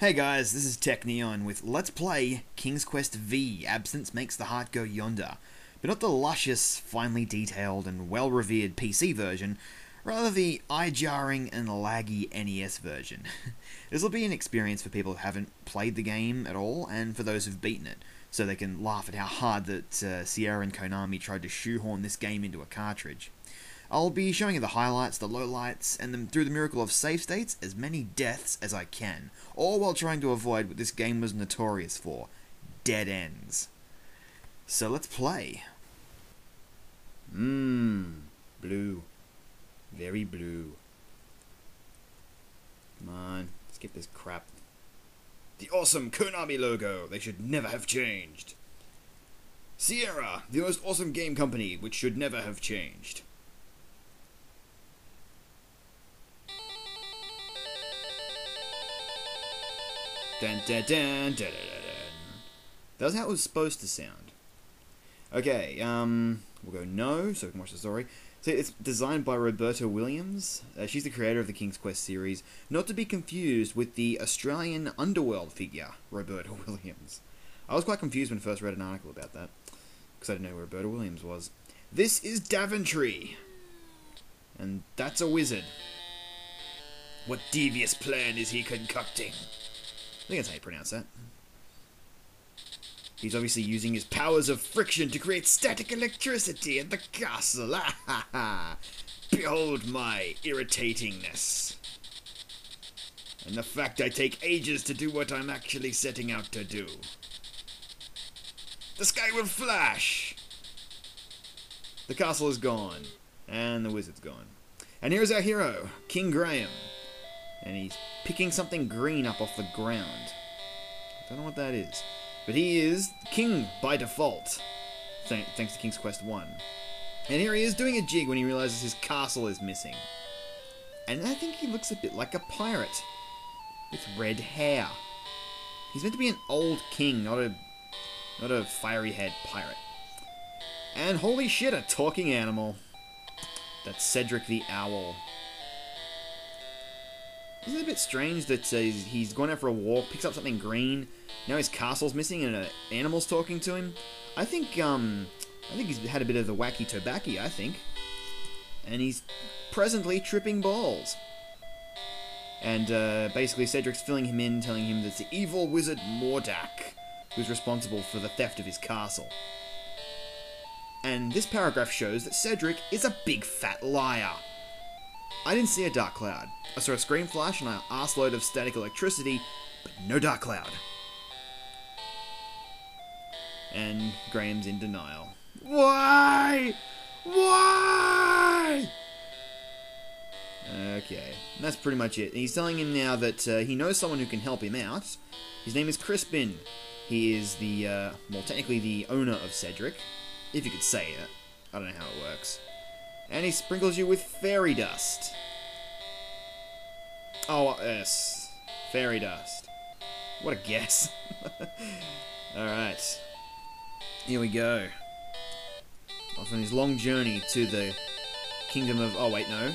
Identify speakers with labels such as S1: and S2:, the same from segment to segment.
S1: Hey guys, this is Techneon with Let's Play King's Quest V Absence Makes the Heart Go Yonder. But not the luscious, finely detailed, and well revered PC version, rather the eye jarring and laggy NES version. this will be an experience for people who haven't played the game at all, and for those who've beaten it, so they can laugh at how hard that uh, Sierra and Konami tried to shoehorn this game into a cartridge. I'll be showing you the highlights, the lowlights, and then through the miracle of save states, as many deaths as I can, all while trying to avoid what this game was notorious for dead ends. So let's play. Mmm, blue. Very blue. Come on, skip this crap. The awesome Konami logo, they should never have changed. Sierra, the most awesome game company, which should never have changed. Dun, dun, dun, dun, dun, dun. That was how it was supposed to sound. Okay, um, we'll go no, so we can watch the story. So it's designed by Roberta Williams. Uh, she's the creator of the King's Quest series, not to be confused with the Australian underworld figure, Roberta Williams. I was quite confused when I first read an article about that, because I didn't know who Roberta Williams was. This is Daventry, and that's a wizard. What devious plan is he concocting? I think that's how you pronounce that. He's obviously using his powers of friction to create static electricity at the castle. Ah, Behold my irritatingness. And the fact I take ages to do what I'm actually setting out to do. The sky will flash! The castle is gone. And the wizard's gone. And here's our hero, King Graham and he's picking something green up off the ground. I don't know what that is. But he is king by default, th thanks to King's Quest 1. And here he is doing a jig when he realizes his castle is missing. And I think he looks a bit like a pirate, with red hair. He's meant to be an old king, not a, not a fiery head pirate. And holy shit, a talking animal. That's Cedric the Owl. Isn't it a bit strange that uh, he's gone out for a walk, picks up something green, now his castle's missing and an animal's talking to him? I think, um, I think he's had a bit of the wacky tobacco, I think. And he's presently tripping balls. And uh, basically Cedric's filling him in, telling him that it's the evil wizard Mordack who's responsible for the theft of his castle. And this paragraph shows that Cedric is a big fat liar. I didn't see a dark cloud. I saw a screen flash and an arseload of static electricity, but no dark cloud. And Graham's in denial. Why? Why? Okay, and that's pretty much it. He's telling him now that uh, he knows someone who can help him out. His name is Crispin. He is the, uh, well, technically the owner of Cedric, if you could say it. I don't know how it works and he sprinkles you with fairy dust. Oh, uh, yes. Fairy dust. What a guess. Alright. Here we go. Off on his long journey to the kingdom of... Oh, wait, no.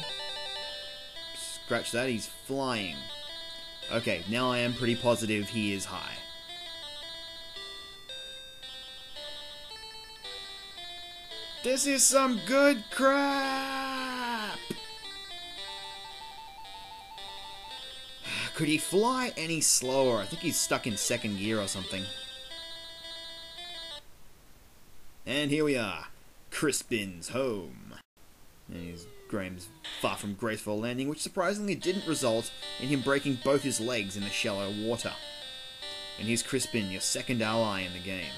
S1: Scratch that, he's flying. Okay, now I am pretty positive he is high. This is some good crap! Could he fly any slower? I think he's stuck in second gear or something. And here we are. Crispin's home. And he's Graham's far from graceful landing, which surprisingly didn't result in him breaking both his legs in the shallow water. And here's Crispin, your second ally in the game.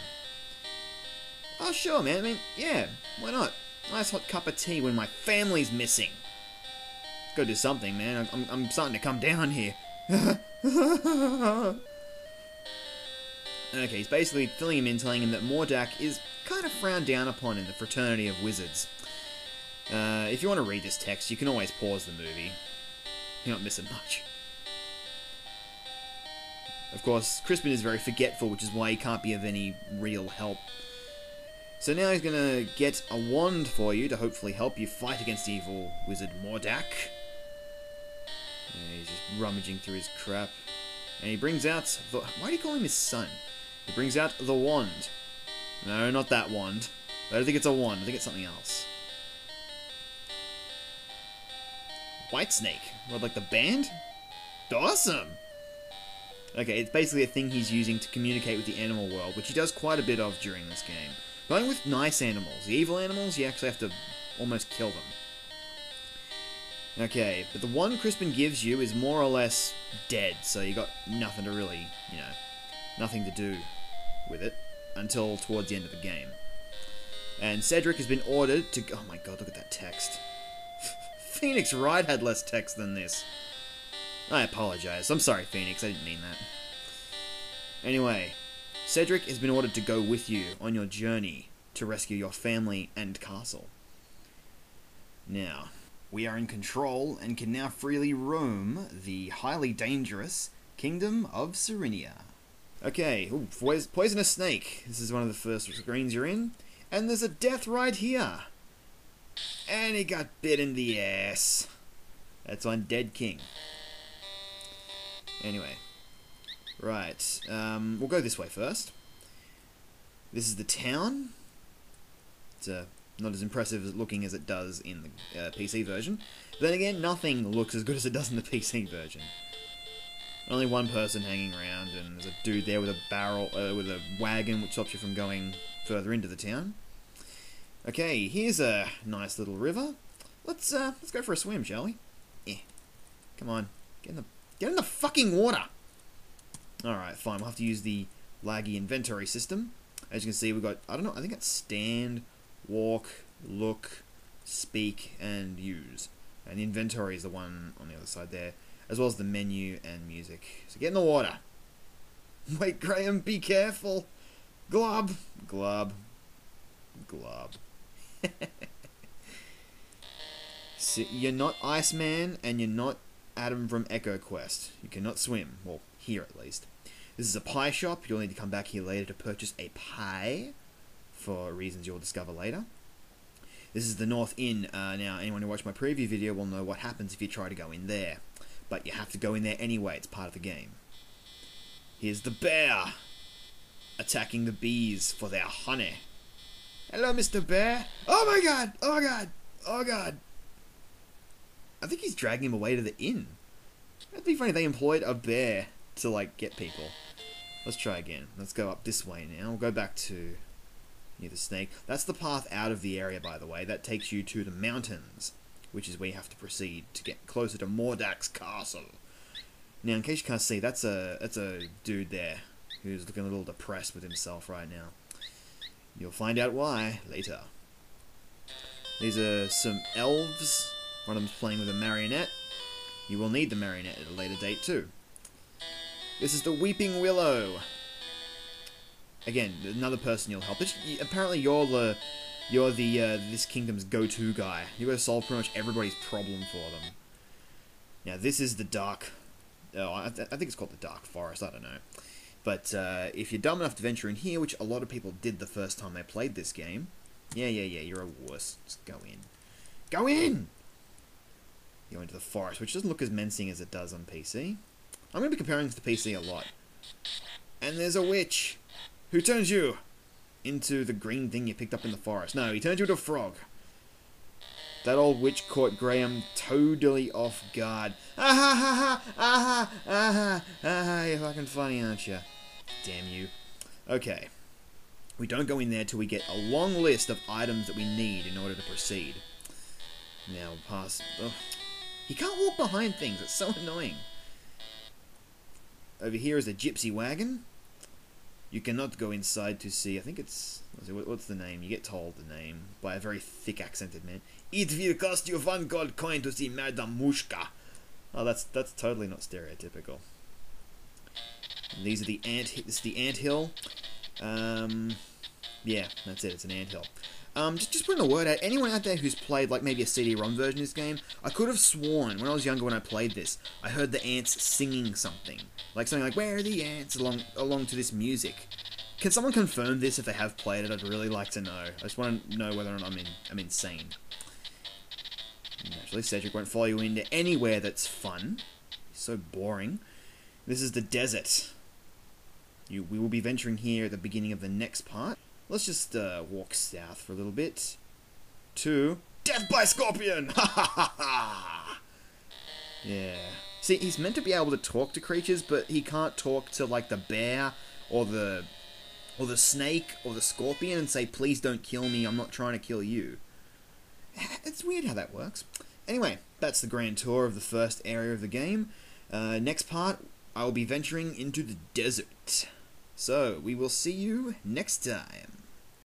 S1: Oh, sure, man. I mean, yeah, why not? Nice hot cup of tea when my family's missing. Let's go do something, man. I'm, I'm starting to come down here. okay, he's basically filling him in, telling him that Mordack is kind of frowned down upon in the fraternity of wizards. Uh, if you want to read this text, you can always pause the movie. You're not missing much. Of course, Crispin is very forgetful, which is why he can't be of any real help. So now he's going to get a wand for you to hopefully help you fight against evil wizard Mordack. He's just rummaging through his crap. And he brings out the. Why do you call him his son? He brings out the wand. No, not that wand. I don't think it's a wand. I think it's something else. Whitesnake. What, like the band? Awesome! Okay, it's basically a thing he's using to communicate with the animal world, which he does quite a bit of during this game. Going with nice animals. The evil animals, you actually have to almost kill them. Okay, but the one Crispin gives you is more or less dead, so you got nothing to really, you know, nothing to do with it until towards the end of the game. And Cedric has been ordered to. Oh my god, look at that text. Phoenix Wright had less text than this. I apologize. I'm sorry, Phoenix. I didn't mean that. Anyway, Cedric has been ordered to go with you on your journey to rescue your family and castle. Now, we are in control and can now freely roam the highly dangerous Kingdom of Serenia. Okay, ooh, poisonous snake. This is one of the first screens you're in. And there's a death right here. And he got bit in the ass. That's on Dead King. Anyway. Right. Um, we'll go this way first. This is the town. It's uh, not as impressive looking as it does in the uh, PC version. But then again, nothing looks as good as it does in the PC version. Only one person hanging around, and there's a dude there with a barrel, uh, with a wagon, which stops you from going further into the town. Okay, here's a nice little river. Let's uh, let's go for a swim, shall we? Yeah. Come on, get in the get in the fucking water. All right, fine. We'll have to use the laggy inventory system. As you can see, we've got I don't know. I think it's stand, walk, look, speak, and use. And the inventory is the one on the other side there, as well as the menu and music. So get in the water. Wait, Graham, be careful. Glub, glub, glub. so you're not Iceman and you're not Adam from EcoQuest. You cannot swim. Well, here at least. This is a pie shop. You'll need to come back here later to purchase a pie for reasons you'll discover later. This is the North Inn. Uh, now, anyone who watched my preview video will know what happens if you try to go in there. But you have to go in there anyway. It's part of the game. Here's the bear attacking the bees for their honey. Hello, Mr. Bear. Oh my god! Oh my god! Oh god! I think he's dragging him away to the inn. That'd be funny if they employed a bear to, like, get people. Let's try again. Let's go up this way now. We'll go back to near the snake. That's the path out of the area, by the way. That takes you to the mountains, which is where you have to proceed to get closer to Mordack's castle. Now, in case you can't see, that's a that's a dude there who's looking a little depressed with himself right now. You'll find out why later. These are some elves. One of them's playing with a marionette. You will need the marionette at a later date too. This is the Weeping Willow. Again, another person you'll help. apparently, you're the you're the uh, this kingdom's go-to guy. You got to solve pretty much everybody's problem for them. Now, this is the dark. Oh, I, th I think it's called the Dark Forest. I don't know. But uh, if you're dumb enough to venture in here, which a lot of people did the first time they played this game, yeah, yeah, yeah, you're a wuss. Just go in. Go in! You Go into the forest, which doesn't look as menacing as it does on PC. I'm going to be comparing to the PC a lot. And there's a witch who turns you into the green thing you picked up in the forest. No, he turns you into a frog. That old witch caught Graham totally off guard. Ah ha ha ha! Ah ha! Ah ha! Ah ha! You're fucking funny, aren't you? Damn you. Okay. We don't go in there till we get a long list of items that we need in order to proceed. Now, pass... Ugh. He can't walk behind things, it's so annoying. Over here is a gypsy wagon. You cannot go inside to see, I think it's... What's the name? You get told the name by a very thick accented man. It will cost you one gold coin to see Madame Mushka. Oh, that's that's totally not stereotypical. These are the ant. This is the ant hill. Um, yeah, that's it. It's an ant hill. Um, just, just putting a word out. Anyone out there who's played like maybe a CD-ROM version of this game, I could have sworn when I was younger when I played this, I heard the ants singing something, like something like "Where are the ants?" along along to this music. Can someone confirm this if they have played it? I'd really like to know. I just want to know whether or not I'm in, I'm insane. Naturally, Cedric won't follow you into anywhere that's fun. He's so boring. This is the desert. You, we will be venturing here at the beginning of the next part. Let's just uh, walk south for a little bit. To Death by Scorpion! Ha ha ha! Yeah. See, he's meant to be able to talk to creatures, but he can't talk to like the bear or the or the snake or the scorpion and say, "Please don't kill me. I'm not trying to kill you." It's weird how that works. Anyway, that's the grand tour of the first area of the game. Uh, next part, I will be venturing into the desert. So, we will see you next time.